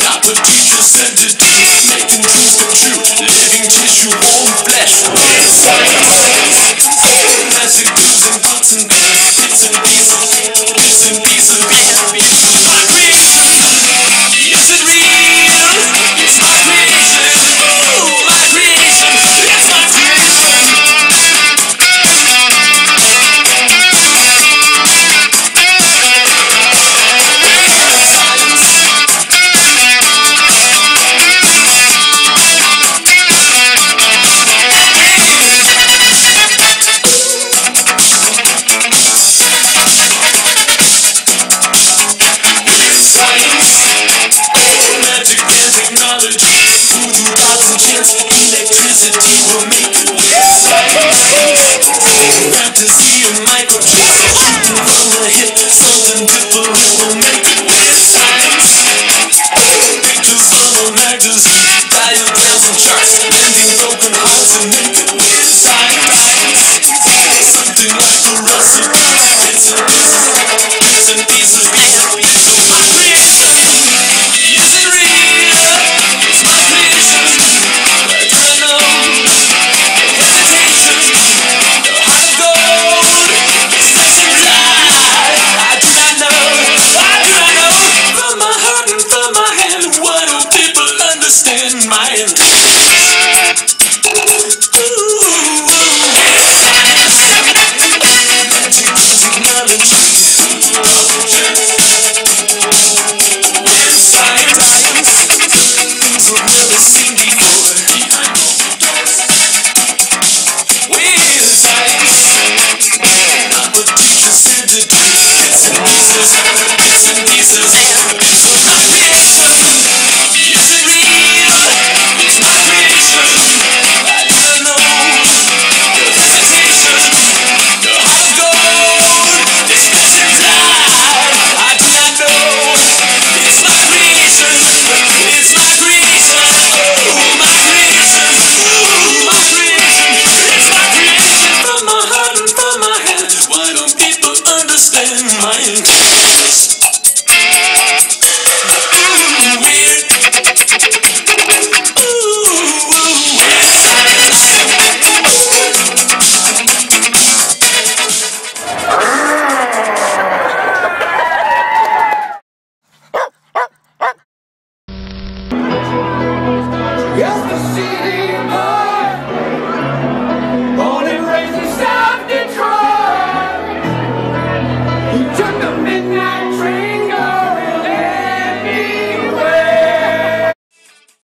Not said to do, making dreams come true. Living tissue, electricity will make with science. Fantasy and microchips, shooting the. Pictures a magazine, diagrams and charts, mending broken hearts and he took a midnight train